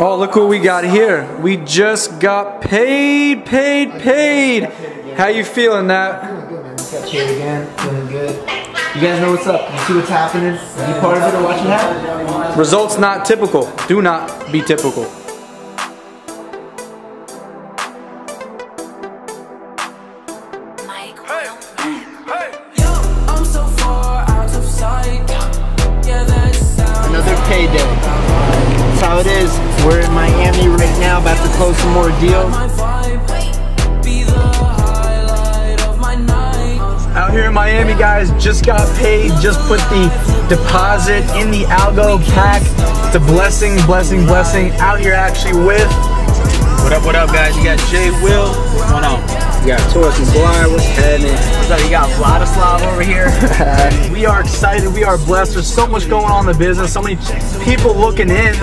Oh, look what we got here. We just got paid, paid, paid. How you feeling, that? Feeling good, man. Just got paid again. Feeling good. You guys know what's up. You see what's happening. Be part of it or watch it happen. Results not typical. Do not be typical. Another payday. That's how it is. We're in Miami right now, about to close some more deals. Out here in Miami, guys, just got paid, just put the deposit in the algo pack. It's a blessing, blessing, blessing. Out here actually with, What up, what up, guys? You got Jay Will. What's going on? You got Torres and Bly, what's happening? What's up? You got Vladislav over here. we are excited, we are blessed. There's so much going on in the business, so many people looking in,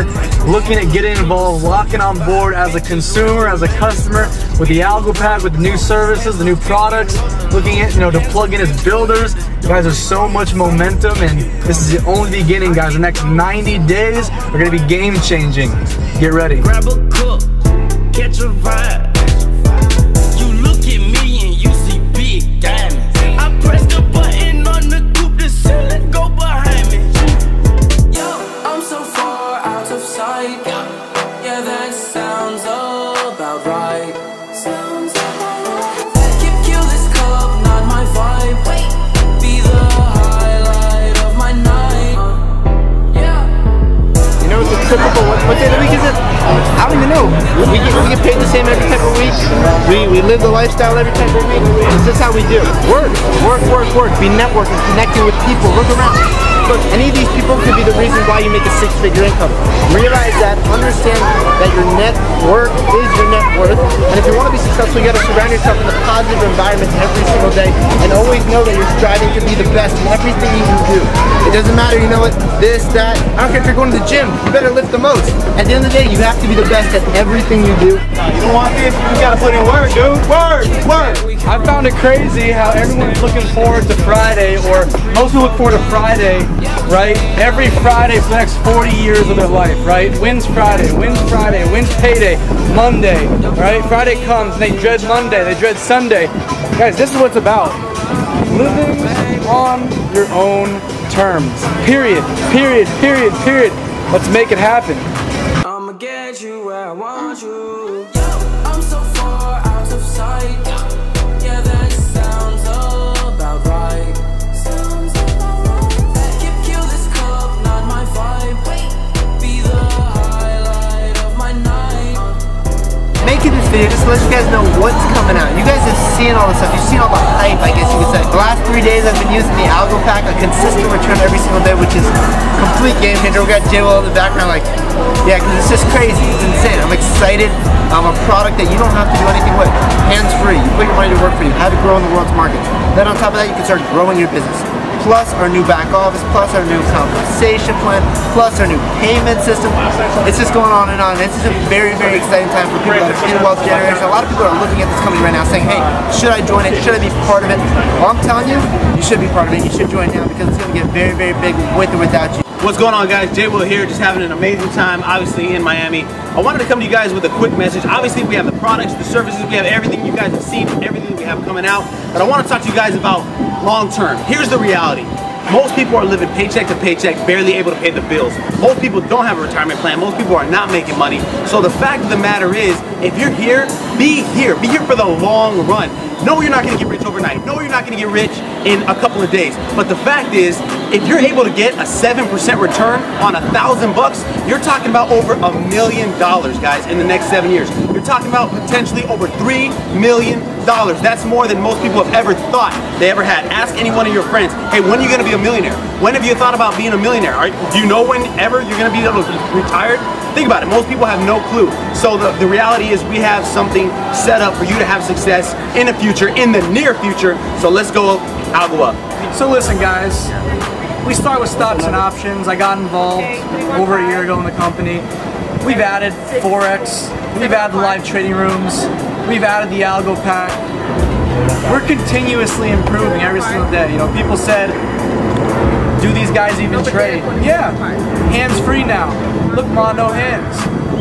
looking at getting involved, locking on board as a consumer, as a customer, with the Algo Pack, with the new services, the new products, looking at, you know, to plug in as builders. Guys, there's so much momentum, and this is the only beginning, guys. The next 90 days are gonna be game changing. Get ready. Grab a cup, catch a vibe. Don't know. We get, we get paid the same every type of week. We, we live the lifestyle every type of week. It's just how we do. Work, work, work, work. Be networking, connecting with people. Look around. Look, any of these people could be the reason why you make a six-figure income. Realize that, understand that your net worth is your net worth. And if you want to be successful, you got to surround yourself in a positive environment every single day. And always know that you're striving to be the best in everything you do. It doesn't matter, you know what, this, that. I don't care if you're going to the gym. You better lift the most. At the end of the day, you have to be the best at everything you do. You don't want this? You gotta put in work, dude. Work, work. I found it crazy how everyone's looking forward to Friday, or most people look forward to Friday, right? Every Friday for the next 40 years of their life, right? When's Friday? When's Friday? When's payday? Monday, right? Friday comes and they dread Monday, they dread Sunday. Guys, this is what it's about. Living on your own terms. Period. Period. Period. Period. Let's make it happen. I'ma get you where I want you. Video just to let you guys know what's coming out. You guys have seen all the stuff. You've seen all the hype, I guess you could say. The last three days I've been using the Algo Pack, a consistent return every single day, which is complete game changer. We got J-Will in the background like, yeah, because it's just crazy. It's insane. I'm excited. I'm a product that you don't have to do anything with. Hands-free. You put your money to work for you. Have it grow in the world's market. Then on top of that, you can start growing your business plus our new back office, plus our new compensation plan, plus our new payment system. It's just going on and on. This is a very, very exciting time for people in wealth generation. A lot of people are looking at this company right now saying, hey, should I join it? Should I be part of it? Well, I'm telling you, you should be part of it. You should join now because it's going to get very, very big with or without you. What's going on, guys? Jay Will here, just having an amazing time, obviously in Miami. I wanted to come to you guys with a quick message. Obviously, we have the products, the services, we have everything you guys have seen, everything we have coming out. But I want to talk to you guys about long term. Here's the reality. Most people are living paycheck to paycheck, barely able to pay the bills. Most people don't have a retirement plan. Most people are not making money. So the fact of the matter is, if you're here, be here. Be here for the long run. No, you're not gonna get rich overnight. No, you're not gonna get rich in a couple of days. But the fact is, if you're able to get a 7% return on a thousand bucks, you're talking about over a million dollars, guys, in the next seven years. Talking about potentially over three million dollars. That's more than most people have ever thought they ever had. Ask any one of your friends, hey, when are you gonna be a millionaire? When have you thought about being a millionaire? Do you know whenever you're gonna be able to be retired? Think about it, most people have no clue. So the, the reality is we have something set up for you to have success in the future, in the near future. So let's go, up. So listen guys, we start with stocks and options. I got involved over a year ago in the company. We've added Forex, we've added live trading rooms, we've added the algo pack. we're continuously improving every single day. You know, people said, do these guys even trade? Yeah, hands free now. Look, Ma, no hands.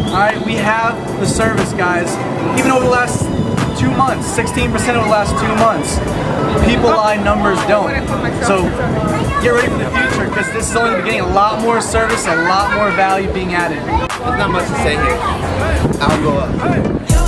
All right, we have the service, guys. Even over the last two months, 16% over the last two months, people lie, numbers don't. So get ready for the future because this is only the beginning. A lot more service, a lot more value being added. There's not much to say here. Algo up.